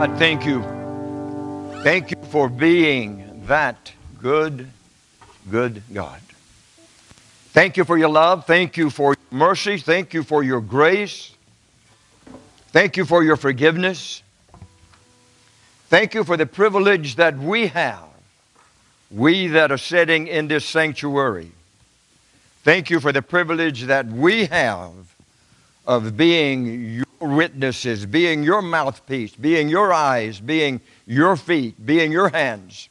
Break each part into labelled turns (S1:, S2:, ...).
S1: God, thank you. Thank you for being that good, good God. Thank you for your love. Thank you for your mercy. Thank you for your grace. Thank you for your forgiveness. Thank you for the privilege that we have, we that are sitting in this sanctuary. Thank you for the privilege that we have of being your witnesses, being your mouthpiece, being your eyes, being your feet, being your hands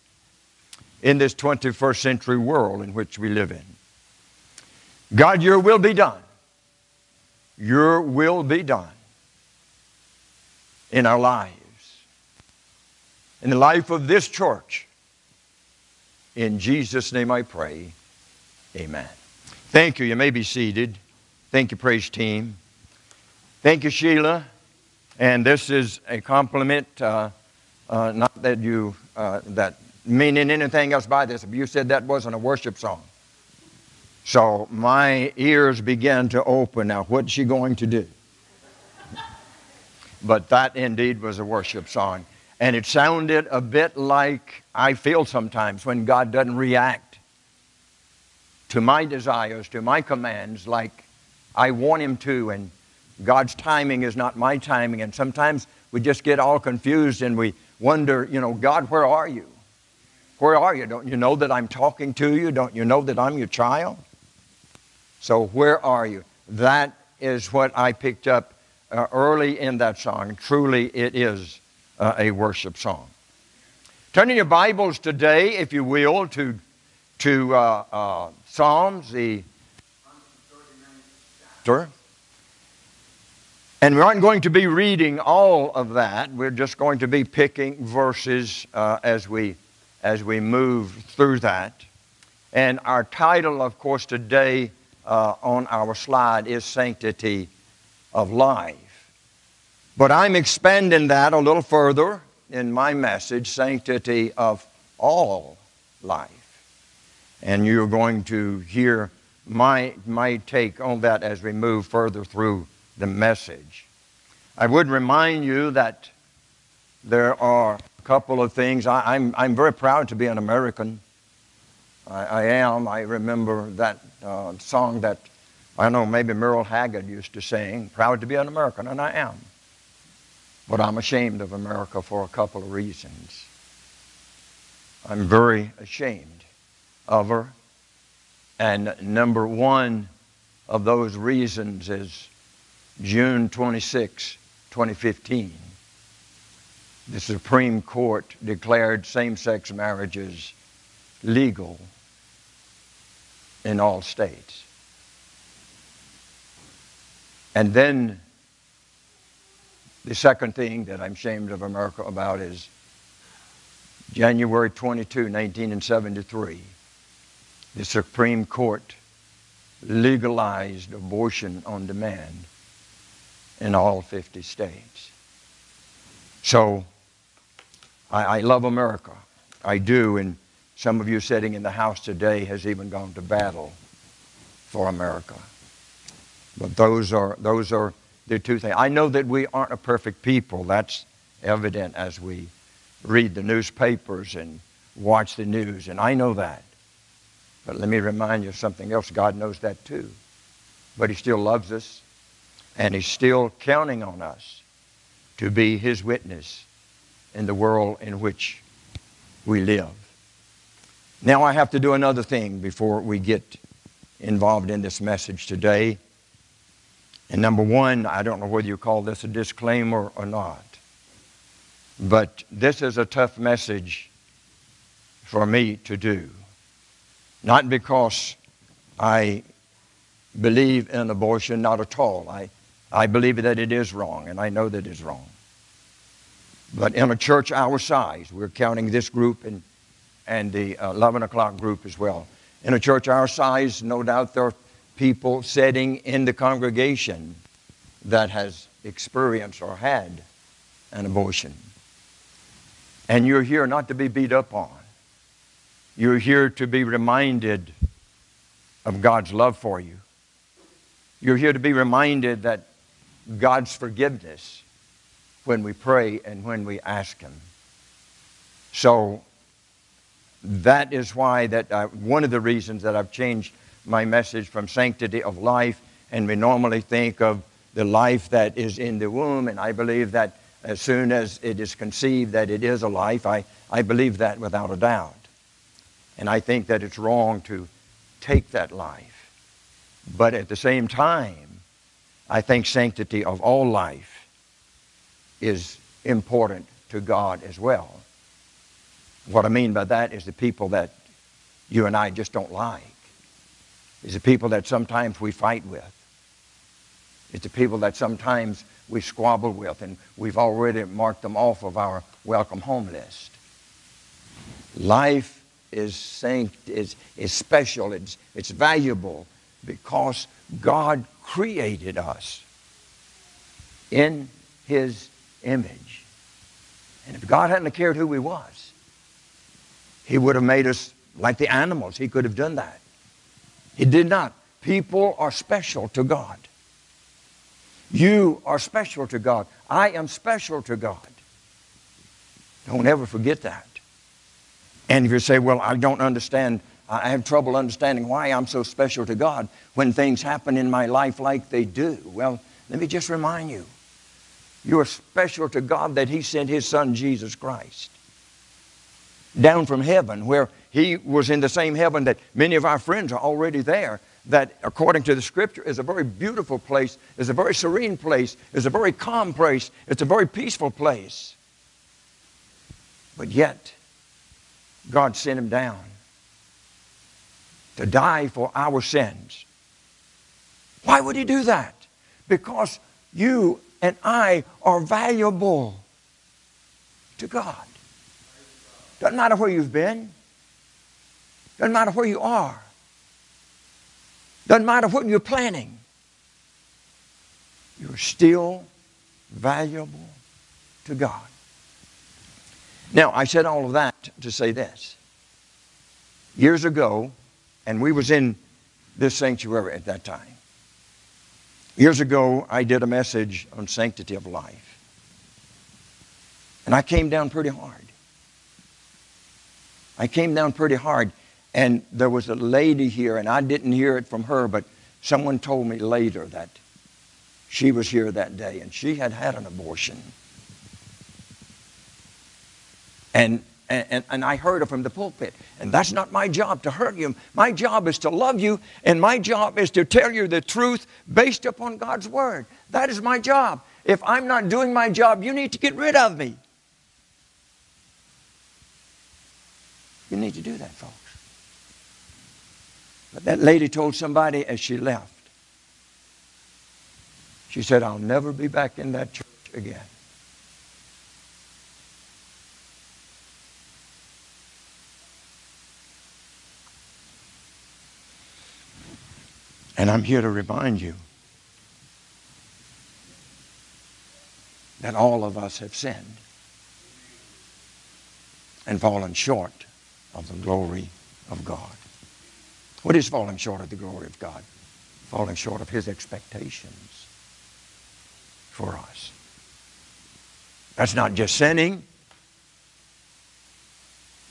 S1: in this 21st century world in which we live in. God, your will be done. Your will be done in our lives, in the life of this church. In Jesus' name I pray. Amen. Thank you. You may be seated. Thank you, praise team. Thank you, Sheila. And this is a compliment, uh, uh, not that you uh, that meaning anything else by this. But you said that wasn't a worship song. So my ears began to open. Now, what's she going to do? But that indeed was a worship song. And it sounded a bit like I feel sometimes when God doesn't react to my desires, to my commands, like I want Him to. And God's timing is not my timing. And sometimes we just get all confused and we wonder, you know, God, where are you? Where are you? Don't you know that I'm talking to you? Don't you know that I'm your child? So, where are you? That is what I picked up uh, early in that song. Truly, it is uh, a worship song. Turning your Bibles today, if you will, to, to uh, uh Psalms, the chapter. And we aren't going to be reading all of that. We're just going to be picking verses uh, as, we, as we move through that. And our title, of course, today uh, on our slide is Sanctity of Life. But I'm expanding that a little further in my message, Sanctity of All Life. And you're going to hear my, my take on that as we move further through the message. I would remind you that there are a couple of things. I, am I'm, I'm very proud to be an American. I, I am. I remember that uh, song that I know maybe Merle Haggard used to sing, proud to be an American, and I am. But I'm ashamed of America for a couple of reasons. I'm very ashamed of her. And number one of those reasons is June 26, 2015. The Supreme Court declared same sex marriages legal in all states. And then the second thing that I'm ashamed of America about is January 22, 1973, the Supreme Court legalized abortion on demand in all 50 states. So I, I love America. I do, and some of you sitting in the house today has even gone to battle for America. But those are, those are the two things. I know that we aren't a perfect people. That's evident as we read the newspapers and watch the news, and I know that. But let me remind you of something else. God knows that too. But He still loves us. And He's still counting on us to be His witness in the world in which we live. Now, I have to do another thing before we get involved in this message today. And number one, I don't know whether you call this a disclaimer or not, but this is a tough message for me to do. Not because I believe in abortion, not at all. I, I believe that it is wrong, and I know that it is wrong. But in a church our size, we're counting this group and, and the 11 o'clock group as well. In a church our size, no doubt there are people sitting in the congregation that has experienced or had an abortion. And you're here not to be beat up on. You're here to be reminded of God's love for you. You're here to be reminded that God's forgiveness, when we pray and when we ask Him. So that is why that I, one of the reasons that I've changed my message from sanctity of life, and we normally think of the life that is in the womb, and I believe that as soon as it is conceived that it is a life, I, I believe that without a doubt. And I think that it's wrong to take that life. But at the same time, I think sanctity of all life is important to God as well. What I mean by that is the people that you and I just don't like. Is the people that sometimes we fight with. It's the people that sometimes we squabble with, and we've already marked them off of our welcome home list. Life is, sanct- is, is special, it's, it's valuable because God created us in His image. And if God hadn't cared who we was, He would have made us like the animals. He could have done that. He did not. People are special to God. You are special to God. I am special to God. Don't ever forget that. And if you say, well, I don't understand, I have trouble understanding why I'm so special to God when things happen in my life like they do. Well, let me just remind you you are special to God that He sent His Son, Jesus Christ, down from heaven, where He was in the same heaven that many of our friends are already there that, according to the scripture, is a very beautiful place, is a very serene place, is a very calm place, it's a very peaceful place. But yet, God sent him down to die for our sins. Why would he do that? Because you and I are valuable to God. Doesn't matter where you've been. Doesn't matter where you are. Doesn't matter what you're planning. You're still valuable to God. Now, I said all of that to say this. Years ago, and we was in this sanctuary at that time. Years ago, I did a message on sanctity of life. And I came down pretty hard. I came down pretty hard. And there was a lady here, and I didn't hear it from her, but someone told me later that she was here that day and she had had an abortion. And, and, and I heard it from the pulpit. And that's not my job to hurt you. My job is to love you, and my job is to tell you the truth based upon God's Word. That is my job. If I'm not doing my job, you need to get rid of me. You need to do that, folks. But that lady told somebody as she left, she said, I'll never be back in that church again. And I'm here to remind you that all of us have sinned and fallen short of the glory of God. What is falling short of the glory of God? Falling short of His expectations for us. That's not just sinning.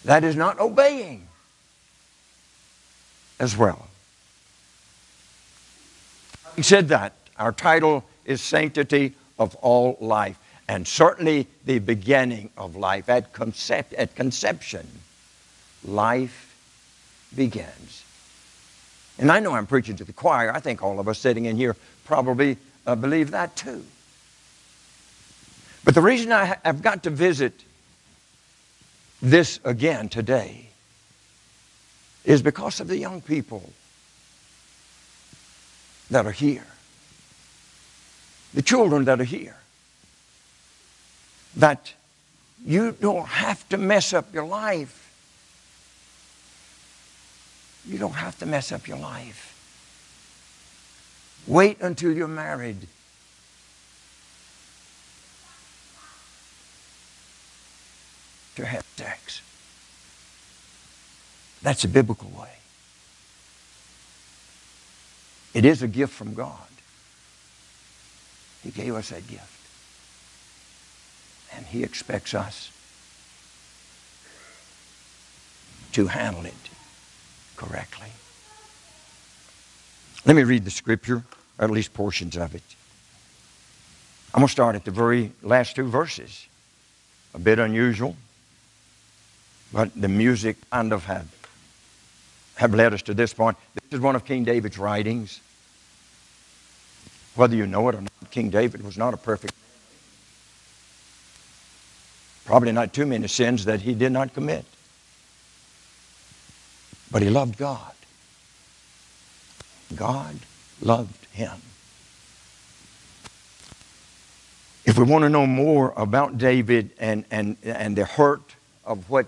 S1: That is not obeying as well. Having said that, our title is Sanctity of All Life, and certainly the beginning of life. At, concep- at conception, life begins. And I know I'm preaching to the choir. I think all of us sitting in here probably uh, believe that too. But the reason I have got to visit this again today is because of the young people that are here, the children that are here, that you don't have to mess up your life you don't have to mess up your life. Wait until you're married. To have sex. That's a biblical way. It is a gift from God. He gave us that gift. And He expects us to handle it correctly. Let me read the scripture, or at least portions of it. I'm going to start at the very last two verses. A bit unusual, but the music kind of have, have led us to this point. This is one of King David's writings. Whether you know it or not, King David was not a perfect man. Probably not too many sins that he did not commit. But he loved God. God loved him. If we want to know more about David and, and, and the hurt of what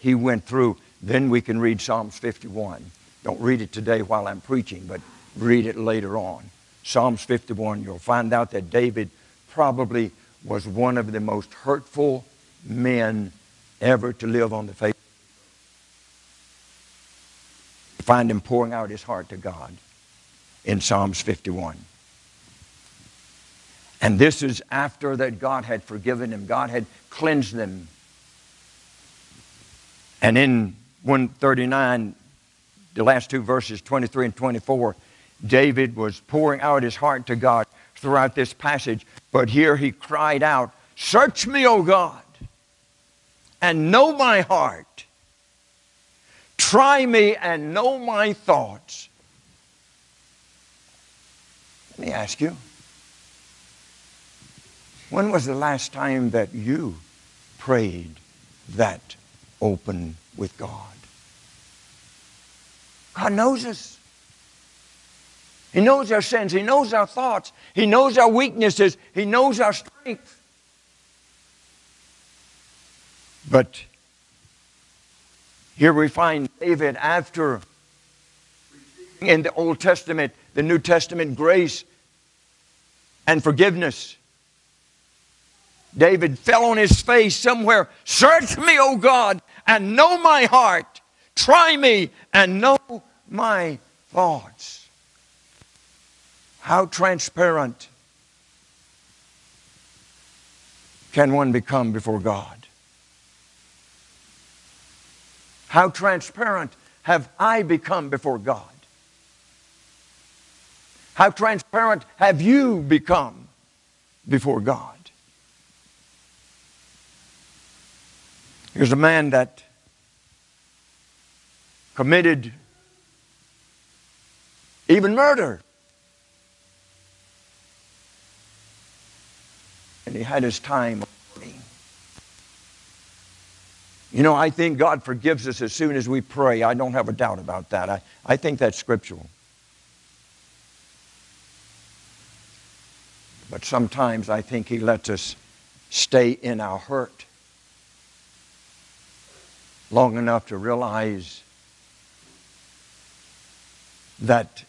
S1: he went through, then we can read Psalms 51. Don't read it today while I'm preaching, but read it later on. Psalms 51, you'll find out that David probably was one of the most hurtful men ever to live on the face. Find him pouring out his heart to God in Psalms 51. And this is after that God had forgiven him, God had cleansed them. And in 139, the last two verses, 23 and 24, David was pouring out his heart to God throughout this passage. But here he cried out, Search me, O God, and know my heart. Try me and know my thoughts. Let me ask you when was the last time that you prayed that open with God? God knows us. He knows our sins. He knows our thoughts. He knows our weaknesses. He knows our strength. But here we find David after in the Old Testament, the New Testament grace and forgiveness. David fell on his face somewhere. Search me, O God, and know my heart. Try me and know my thoughts. How transparent can one become before God? How transparent have I become before God? How transparent have you become before God? Here's a man that committed even murder. And he had his time. You know, I think God forgives us as soon as we pray. I don't have a doubt about that. I, I think that's scriptural. But sometimes I think He lets us stay in our hurt long enough to realize that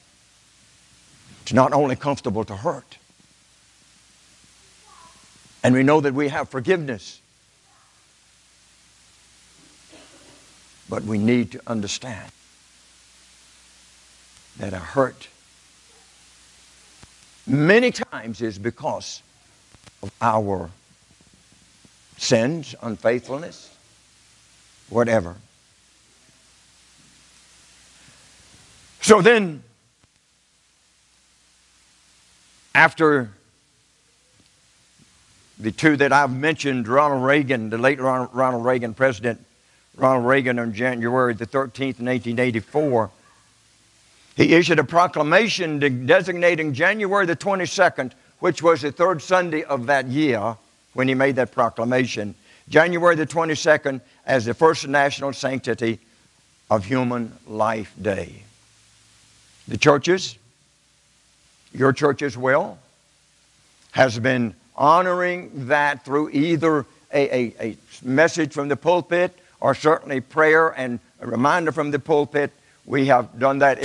S1: it's not only comfortable to hurt, and we know that we have forgiveness, but we need to understand that a hurt many times is because of our sins, unfaithfulness, whatever. So then, after the two that I've mentioned, Ronald Reagan, the late Ronald Reagan, President Ronald Reagan on January the 13th, 1984, he issued a proclamation designating January the 22nd, which was the third Sunday of that year when he made that proclamation, January the 22nd as the first national sanctity of human life day. The churches, your church as well, has been honoring that through either a, a, a message from the pulpit or certainly prayer and a reminder from the pulpit. We have done that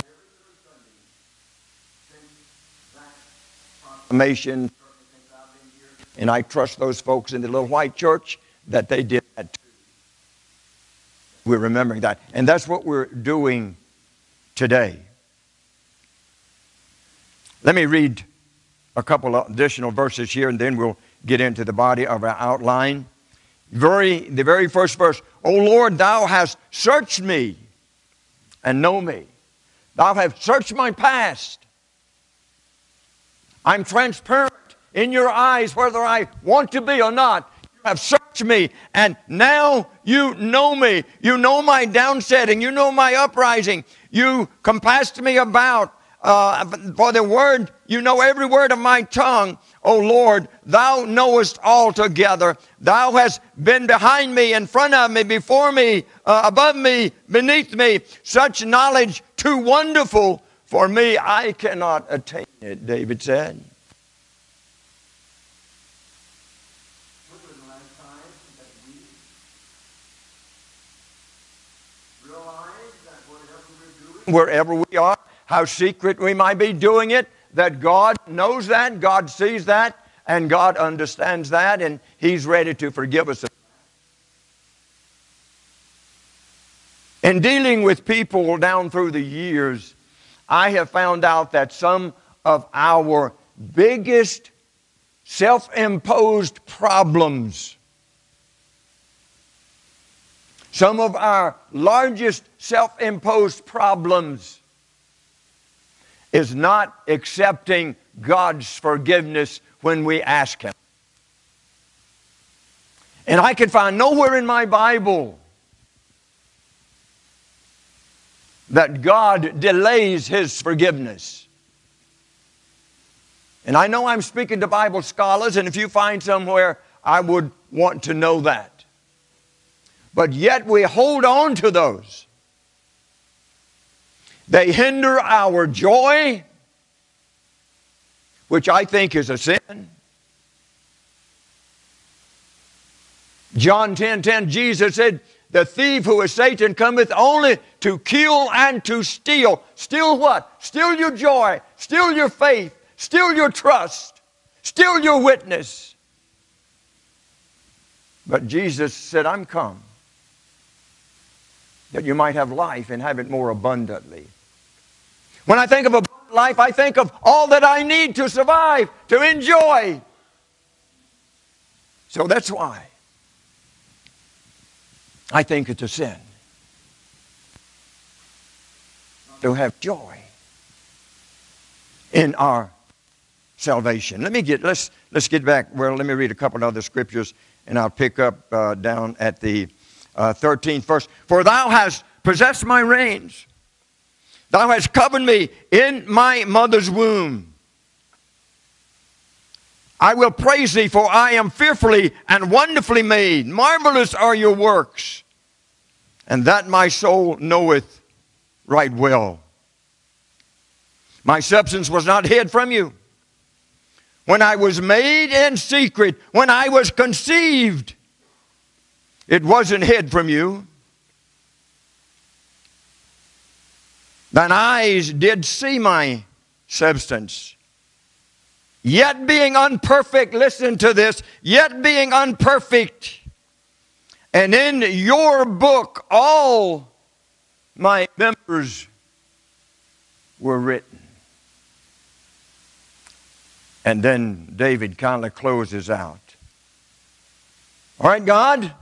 S1: proclamation. And I trust those folks in the little white church that they did that too. We're remembering that. And that's what we're doing today. Let me read a couple of additional verses here and then we'll get into the body of our outline. Very, the very first verse, O Lord, thou hast searched me and know me. Thou hast searched my past. I'm transparent in your eyes whether I want to be or not. You have searched me, and now you know me. You know my downsetting. You know my uprising. You compassed me about. Uh, for the word, you know every word of my tongue. O Lord, thou knowest altogether. Thou hast been behind me, in front of me, before me, uh, above me, beneath me. Such knowledge too wonderful for me, I cannot attain it, David said. wherever we are, how secret we might be doing it, that God knows that, God sees that, and God understands that, and He's ready to forgive us. In dealing with people down through the years, I have found out that some of our biggest self imposed problems, some of our largest self imposed problems, is not accepting God's forgiveness when we ask Him. And I can find nowhere in my Bible that God delays His forgiveness. And I know I'm speaking to Bible scholars, and if you find somewhere, I would want to know that. But yet we hold on to those. They hinder our joy, which I think is a sin. John 10 10, Jesus said, The thief who is Satan cometh only to kill and to steal. Steal what? Steal your joy, steal your faith, steal your trust, steal your witness. But Jesus said, I'm come that you might have life and have it more abundantly. When I think of a life, I think of all that I need to survive, to enjoy. So that's why I think it's a sin to have joy in our salvation. Let me get let's let's get back. Well, let me read a couple of other scriptures, and I'll pick up uh, down at the uh, 13th verse. For thou hast possessed my reins Thou hast covered me in my mother's womb. I will praise thee, for I am fearfully and wonderfully made. Marvelous are your works, and that my soul knoweth right well. My substance was not hid from you. When I was made in secret, when I was conceived, it wasn't hid from you. Thine eyes did see my substance. Yet being unperfect, listen to this, yet being unperfect, and in your book all my members were written. And then David kind of closes out. All right, God,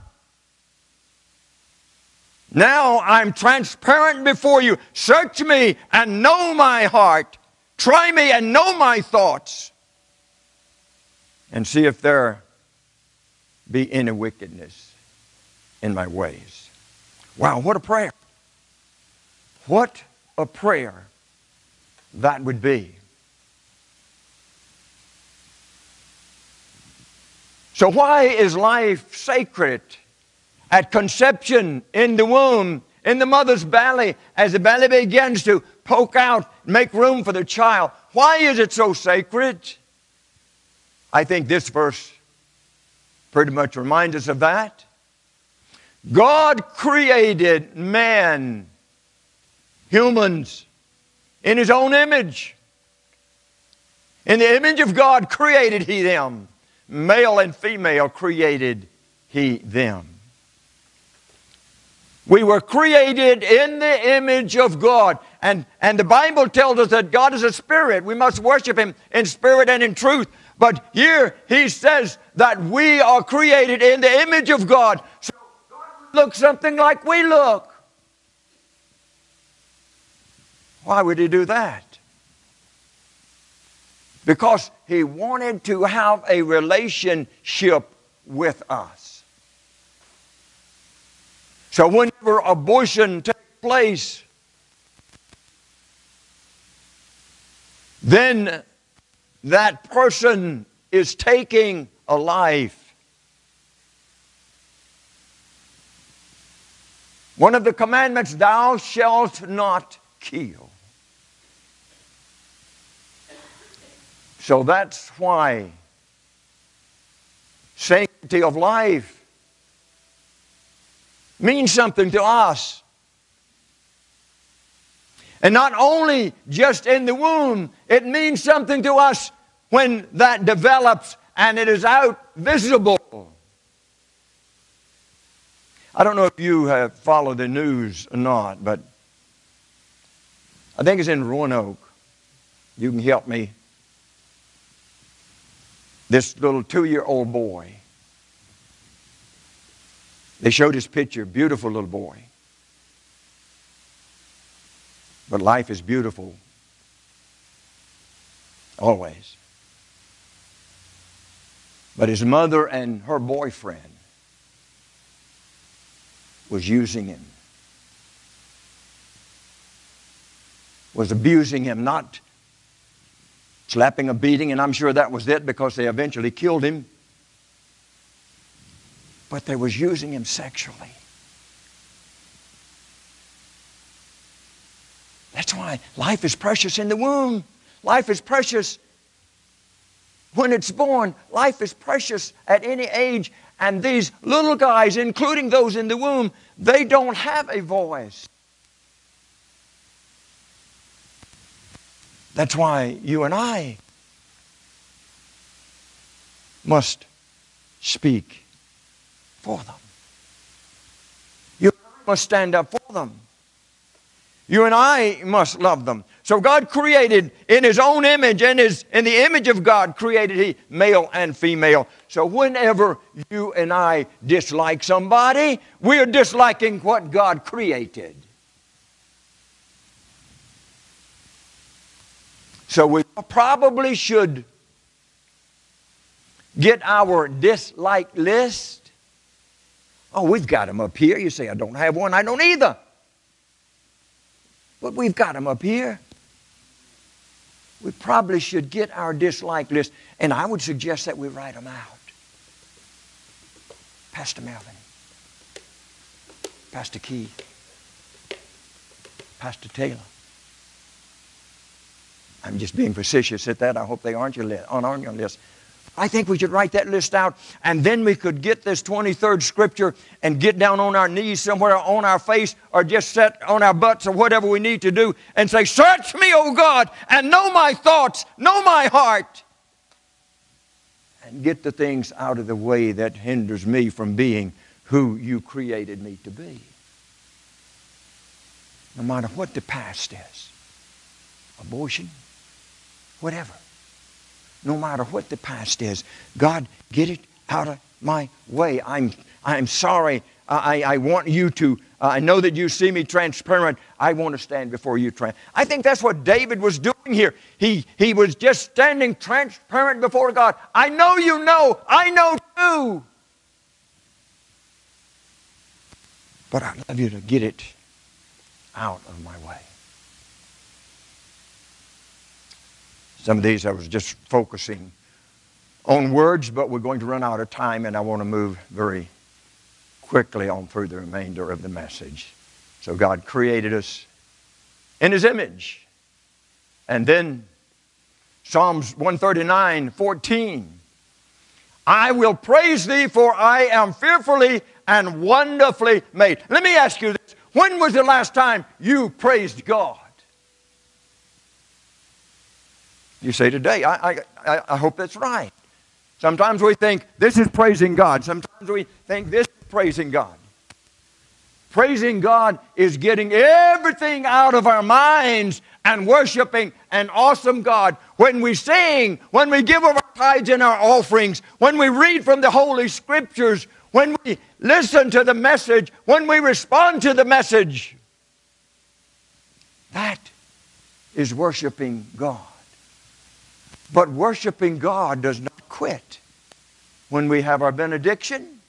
S1: now I'm transparent before you. Search me and know my heart. Try me and know my thoughts. And see if there be any wickedness in my ways. Wow, what a prayer. What a prayer that would be. So, why is life sacred? At conception in the womb, in the mother's belly, as the belly begins to poke out, make room for the child. Why is it so sacred? I think this verse pretty much reminds us of that. God created man, humans, in his own image. In the image of God created he them. Male and female created he them. We were created in the image of God. And, and the Bible tells us that God is a spirit. We must worship Him in spirit and in truth. But here he says that we are created in the image of God. So God look something like we look. Why would he do that? Because he wanted to have a relationship with us. So whenever abortion takes place, then that person is taking a life. One of the commandments, thou shalt not kill. So that's why sanctity of life means something to us. And not only just in the womb, it means something to us when that develops and it is out visible. I don't know if you have followed the news or not, but I think it's in Roanoke. You can help me. This little two year old boy. They showed his picture, beautiful little boy. But life is beautiful always. But his mother and her boyfriend was using him, was abusing him, not slapping or beating, and I'm sure that was it because they eventually killed him. But they was using him sexually. That's why life is precious in the womb. Life is precious when it's born. Life is precious at any age. And these little guys, including those in the womb, they don't have a voice. That's why you and I must speak for them. You must stand up for them. You and I must love them. So God created in His own image, and his, in the image of God created He male and female. So whenever you and I dislike somebody, we are disliking what God created. So we probably should get our dislike list. Oh, we've got them up here. You say, I don't have one. I don't either. But we've got them up here. We probably should get our dislike list, and I would suggest that we write them out. Pastor Melvin, Pastor Keith, Pastor Taylor. I'm just being facetious at that. I hope they aren't your list, on your list. I think we should write that list out and then we could get this 23rd scripture and get down on our knees somewhere on our face or just sit on our butts or whatever we need to do and say, Search me, O God, and know my thoughts, know my heart. And get the things out of the way that hinders me from being who you created me to be. No matter what the past is abortion, whatever no matter what the past is. God, get it out of my way. I'm, I'm sorry. I, I want you to, uh, I know that you see me transparent. I want to stand before you. I think that's what David was doing here. He, he was just standing transparent before God. I know you know. I know too. But I'd love you to get it out of my way. Some of these I was just focusing on words, but we're going to run out of time, and I want to move very quickly on through the remainder of the message. So, God created us in His image. And then Psalms 139 14. I will praise thee, for I am fearfully and wonderfully made. Let me ask you this. When was the last time you praised God? You say today, I, I, I hope that's right. Sometimes we think this is praising God. Sometimes we think this is praising God. Praising God is getting everything out of our minds and worshiping an awesome God. When we sing, when we give of our tithes and our offerings, when we read from the Holy Scriptures, when we listen to the message, when we respond to the message, that is worshiping God. But worshiping God does not quit. When we have our benediction,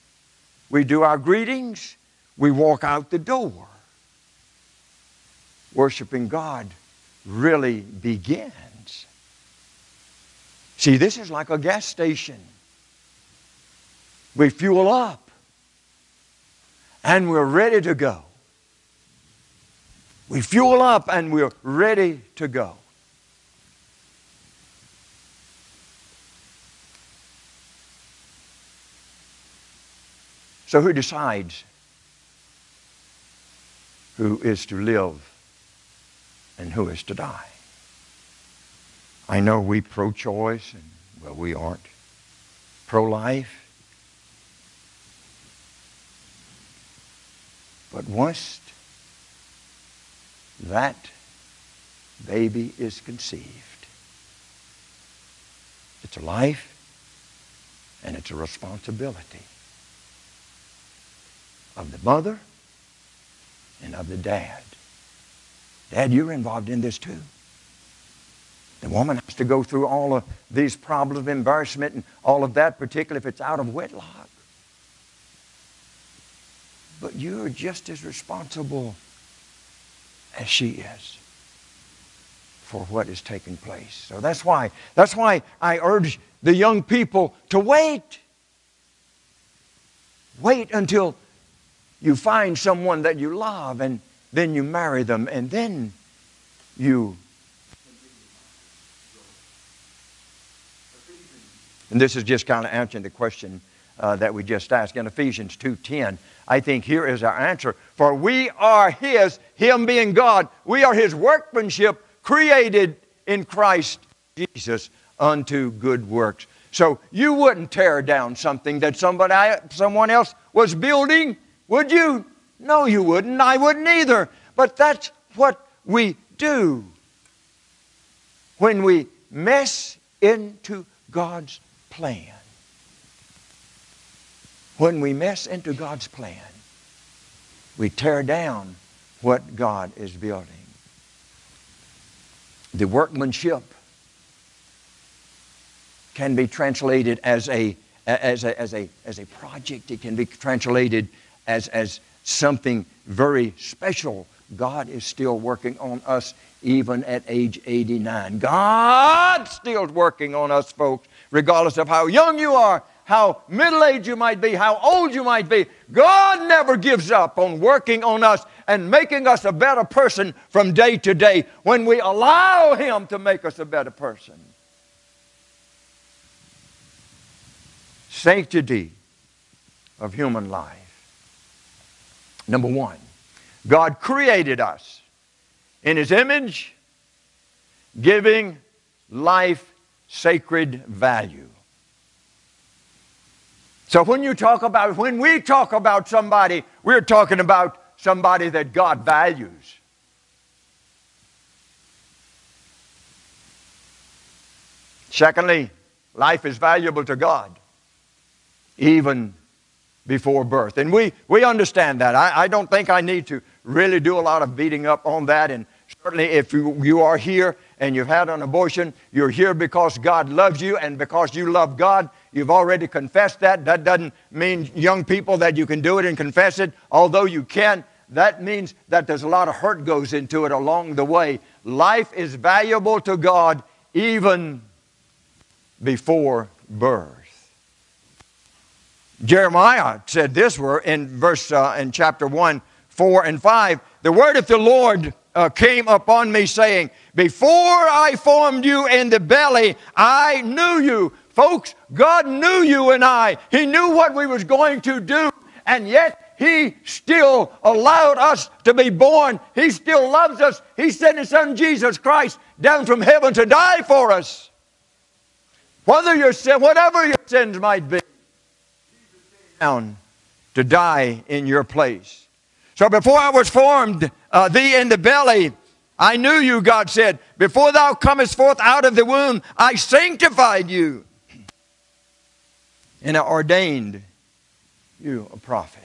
S1: we do our greetings, we walk out the door. Worshiping God really begins. See, this is like a gas station. We fuel up and we're ready to go. We fuel up and we're ready to go. So, who decides who is to live and who is to die? I know we pro choice, and well, we aren't. Pro life. But once that baby is conceived, it's a life and it's a responsibility of the mother and of the dad. Dad, you're involved in this too. The woman has to go through all of these problems of embarrassment and all of that, particularly if it's out of wedlock. But you're just as responsible as she is for what is taking place. So that's why, that's why I urge the young people to wait. Wait until you find someone that you love and then you marry them and then you and this is just kind of answering the question uh, that we just asked in ephesians 2.10 i think here is our answer. For we are his him being god we are his workmanship created in christ jesus unto good works. So you wouldn't tear down something that somebody someone else was building would you? No, you wouldn't. I wouldn't either. But that's what we do when we mess into God's plan. When we mess into God's plan, we tear down what God is building. The workmanship can be translated as a, as a, as a, as a project. It can be translated as, as something very special. God is still working on us even at age 89. God still working on us, folks, regardless of how young you are, how middle aged you might be, how old you might be. God never gives up on working on us and making us a better person from day to day when we allow Him to make us a better person. Sanctity of human life. Number one, God created us in His image, giving life sacred value. So when you talk about, when we talk about somebody, we're talking about somebody that God values. Secondly, life is valuable to God, even before birth. And we, we understand that. I, I don't think I need to really do a lot of beating up on that. And certainly, if you, you are here and you've had an abortion, you're here because God loves you and because you love God. You've already confessed that. That doesn't mean, young people, that you can do it and confess it, although you can. That means that there's a lot of hurt goes into it along the way. Life is valuable to God even before birth. Jeremiah said this were in verse uh, in chapter 1, 4 and 5. The word of the Lord uh, came upon me saying, Before I formed you in the belly, I knew you. Folks, God knew you and I. He knew what we was going to do, and yet He still allowed us to be born. He still loves us. He sent His Son Jesus Christ down from heaven to die for us. Whether your sin, whatever your sins might be down to die in your place. So before I was formed uh, thee in the belly, I knew you, God said. Before thou comest forth out of the womb, I sanctified you. And I ordained you a prophet.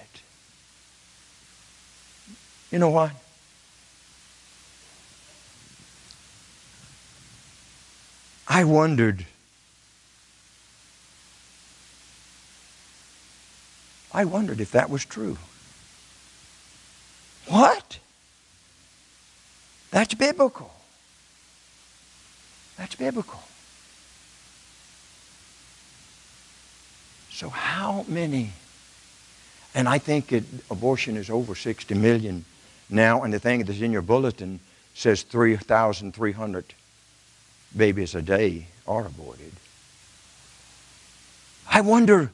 S1: You know what? I wondered. I wondered if that was true. What? That's biblical. That's biblical. So, how many? And I think it, abortion is over 60 million now, and the thing that's in your bulletin says 3,300 babies a day are aborted. I wonder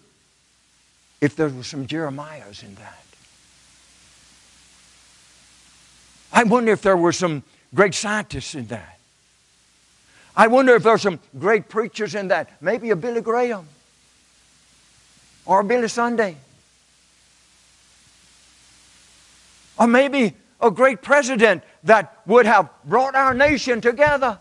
S1: if there were some Jeremiahs in that. I wonder if there were some great scientists in that. I wonder if there were some great preachers in that. Maybe a Billy Graham or a Billy Sunday. Or maybe a great president that would have brought our nation together.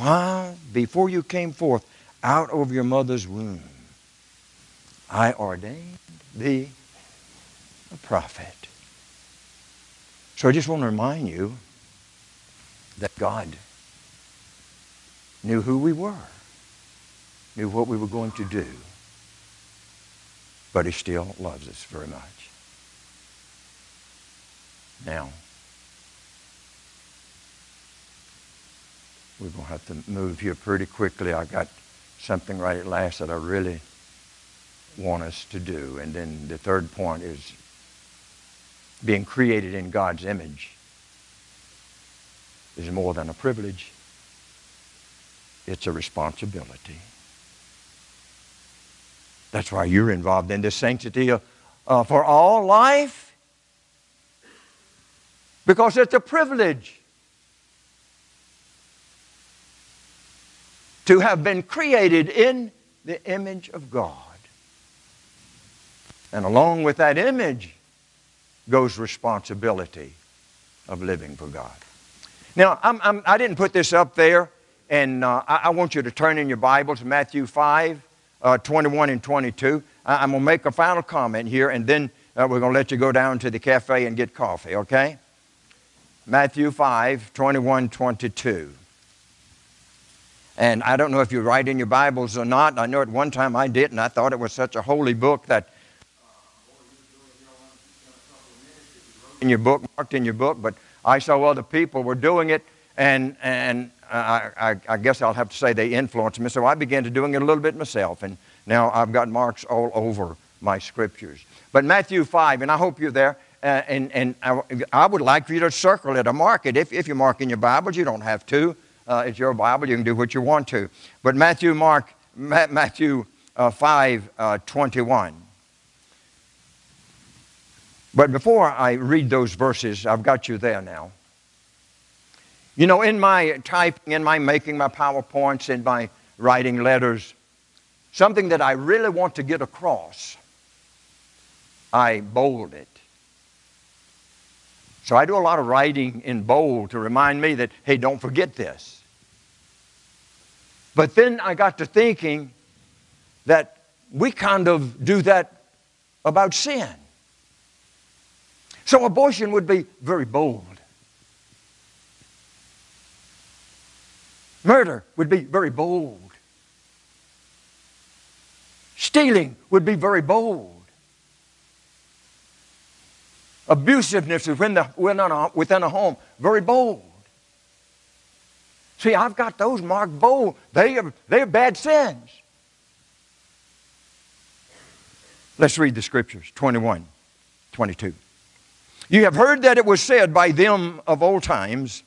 S1: While before you came forth out of your mother's womb, I ordained thee a prophet. So I just want to remind you that God knew who we were, knew what we were going to do, but He still loves us very much. Now, we're going to have to move here pretty quickly. I got something right at last that I really want us to do. And then the third point is being created in God's image is more than a privilege, it's a responsibility. That's why you're involved in this sanctity uh, for all life. Because it's a privilege to have been created in the image of God. And along with that image goes responsibility of living for God. Now, I'm, I'm, I did not put this up there, and uh, I, I, want you to turn in your Bibles to Matthew 5, uh, 21 and 22. I, am going to make a final comment here, and then uh, we're going to let you go down to the cafe and get coffee, okay? Matthew 5, 21, 22. And I don't know if you write in your Bibles or not. I know at one time I did, and I thought it was such a holy book that in your book, marked in your book, but I saw other people were doing it, and, and I, I, I guess I'll have to say they influenced me. So I began to doing it a little bit myself, and now I've got marks all over my scriptures. But Matthew 5, and I hope you're there, uh, and, and I, I, would like for you to circle it or mark it. If, if you're marking your Bibles, you don't have to. Uh, it's your Bible, you can do what you want to. But Matthew, Mark, Matthew uh, 5, uh, 21. But before I read those verses, I've got you there now. You know, in my typing, in my making my PowerPoints, in my writing letters, something that I really want to get across, I bold it. So I do a lot of writing in bold to remind me that, hey, don't forget this. But then I got to thinking that we kind of do that about sin. So abortion would be very bold. Murder would be very bold. Stealing would be very bold. Abusiveness within, the, within a home, very bold. See, I've got those marked bold. They are, they are bad sins. Let's read the scriptures 21, 22. You have heard that it was said by them of old times.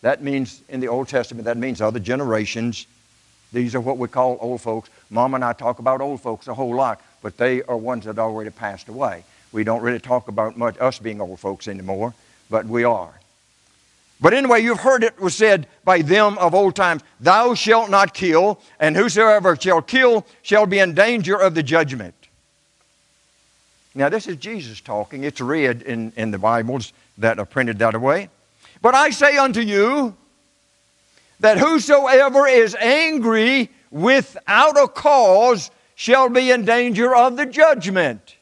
S1: That means, in the Old Testament, that means other generations. These are what we call old folks. Mom and I talk about old folks a whole lot, but they are ones that already passed away. We don't really talk about much us being old folks anymore, but we are. But anyway, you've heard it was said by them of old times, Thou shalt not kill, and whosoever shall kill shall be in danger of the judgment. Now, this is Jesus talking. It's read in, in the Bibles that are printed that way. But I say unto you that whosoever is angry without a cause shall be in danger of the judgment.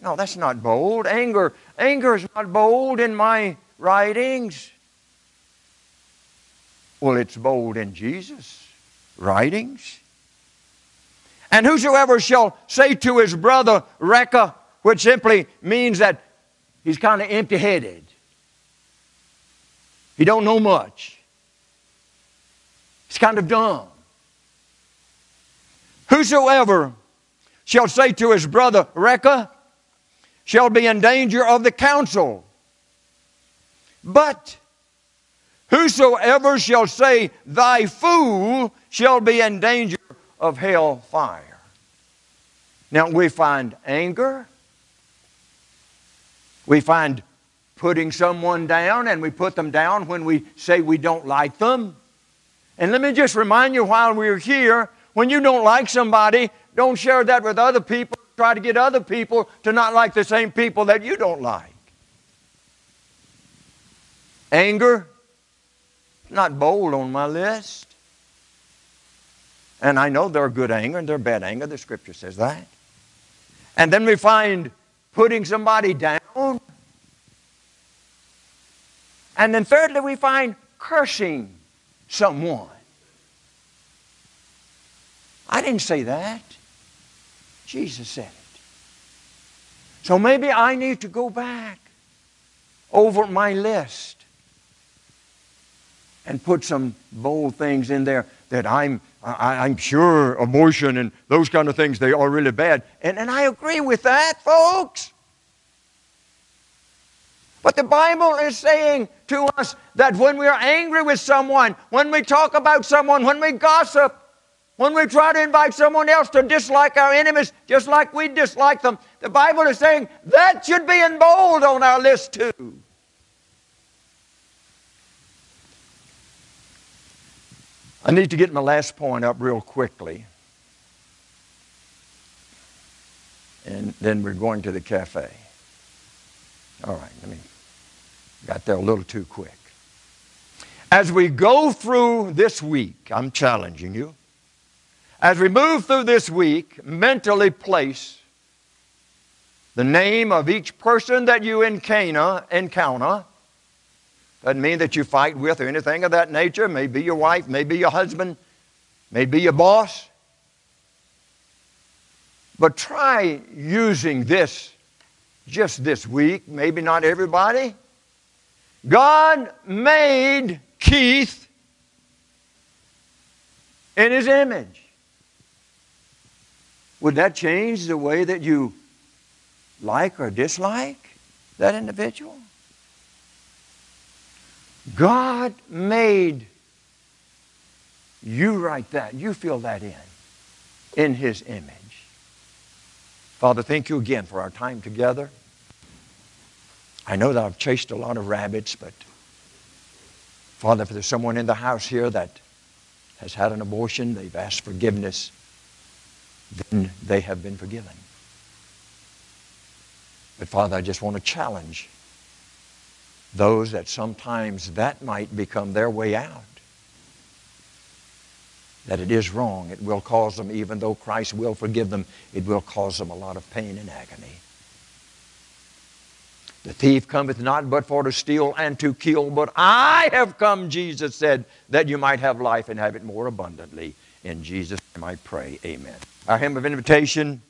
S1: No, that's not bold. Anger, anger is not bold in my writings. Well, it's bold in Jesus' writings. And whosoever shall say to his brother, Raca, which simply means that he's kind of empty headed. He don't know much. He's kind of dumb. Whosoever shall say to his brother, Raca, shall be in danger of the council. But whosoever shall say, Thy fool, shall be in danger of hell fire. Now we find anger, we find putting someone down, and we put them down when we say we don't like them. And let me just remind you while we're here when you don't like somebody, don't share that with other people. Try to get other people to not like the same people that you don't like. Anger, not bold on my list. And I know there are good anger and there are bad anger. The scripture says that. And then we find putting somebody down. And then thirdly, we find cursing someone. I didn't say that. Jesus said it. So maybe I need to go back over my list and put some bold things in there that I'm, I, am sure abortion and those kind of things, they are really bad. And, and I agree with that, folks. But the Bible is saying to us that when we are angry with someone, when we talk about someone, when we gossip, when we try to invite someone else to dislike our enemies just like we dislike them, the Bible is saying that should be in bold on our list too. I need to get my last point up real quickly. And then we're going to the cafe. All right, let me, got there a little too quick. As we go through this week, I'm challenging you. As we move through this week, mentally place the name of each person that you encounter. encounter. Doesn't mean that you fight with or anything of that nature. Maybe your wife, maybe your husband, maybe your boss. But try using this just this week, maybe not everybody. God made Keith in his image. Would that change the way that you like or dislike that individual? God made you write that. You fill that in, in His image. Father, thank you again for our time together. I know that I've chased a lot of rabbits, but Father, if there's someone in the house here that has had an abortion, they've asked forgiveness then they have been forgiven. But Father, I just want to challenge those that sometimes that might become their way out. That it is wrong. It will cause them, even though Christ will forgive them, it will cause them a lot of pain and agony. The thief cometh not but for to steal and to kill, but I have come, Jesus said, that you might have life and have it more abundantly. In Jesus' name I pray. Amen. Our hymn of invitation